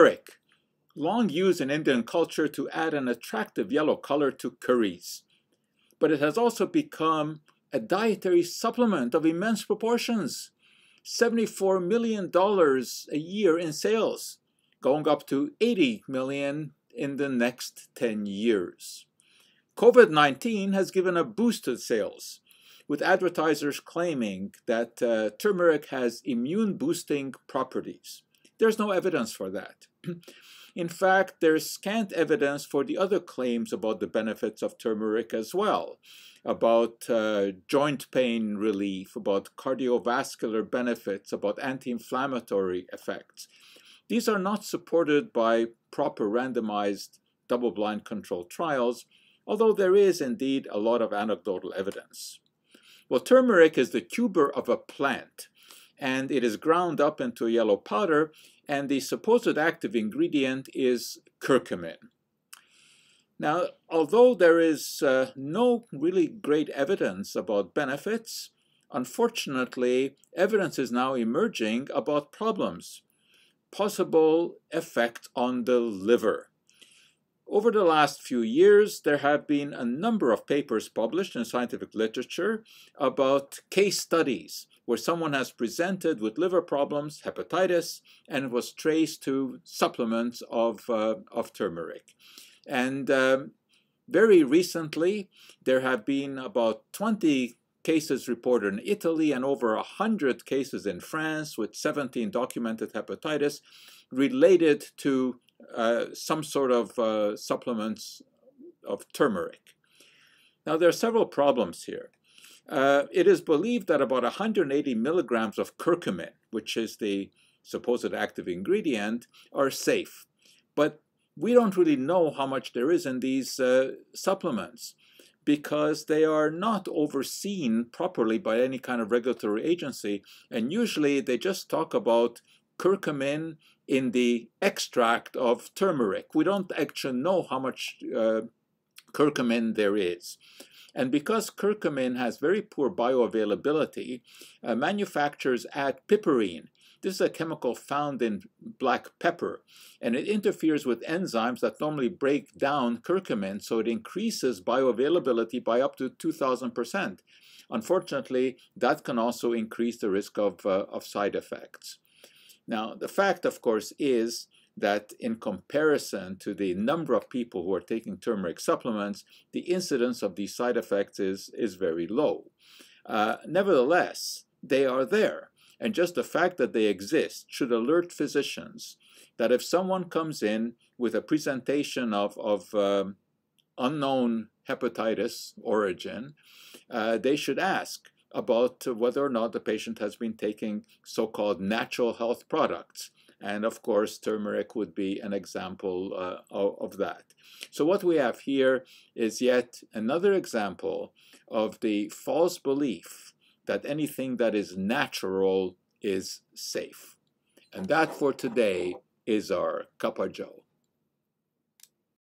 turmeric, long used in Indian culture to add an attractive yellow color to curries. But it has also become a dietary supplement of immense proportions. $74 million a year in sales, going up to 80 million in the next 10 years. COVID-19 has given a boost to sales, with advertisers claiming that uh, turmeric has immune boosting properties. There's no evidence for that. In fact, there's scant evidence for the other claims about the benefits of turmeric as well, about uh, joint pain relief, about cardiovascular benefits, about anti-inflammatory effects. These are not supported by proper randomized double-blind controlled trials, although there is indeed a lot of anecdotal evidence. Well, turmeric is the tuber of a plant, and it is ground up into a yellow powder, and the supposed active ingredient is curcumin. Now, although there is uh, no really great evidence about benefits, unfortunately, evidence is now emerging about problems, possible effect on the liver. Over the last few years, there have been a number of papers published in scientific literature about case studies where someone has presented with liver problems, hepatitis, and it was traced to supplements of, uh, of turmeric. And um, very recently, there have been about 20 cases reported in Italy and over 100 cases in France with 17 documented hepatitis related to uh, some sort of uh, supplements of turmeric. Now, there are several problems here. Uh, it is believed that about 180 milligrams of curcumin, which is the supposed active ingredient, are safe. But we don't really know how much there is in these uh, supplements because they are not overseen properly by any kind of regulatory agency. And usually they just talk about curcumin in the extract of turmeric. We don't actually know how much uh, curcumin there is. And because curcumin has very poor bioavailability, uh, manufacturers add piperine. This is a chemical found in black pepper, and it interferes with enzymes that normally break down curcumin, so it increases bioavailability by up to 2,000%. Unfortunately, that can also increase the risk of, uh, of side effects. Now, the fact, of course, is that in comparison to the number of people who are taking turmeric supplements, the incidence of these side effects is, is very low. Uh, nevertheless, they are there. And just the fact that they exist should alert physicians that if someone comes in with a presentation of, of um, unknown hepatitis origin, uh, they should ask, about whether or not the patient has been taking so-called natural health products. And of course, turmeric would be an example uh, of, that. So what we have here is yet another example of the false belief that anything that is natural is safe. And that for today is our Cup o'Joe.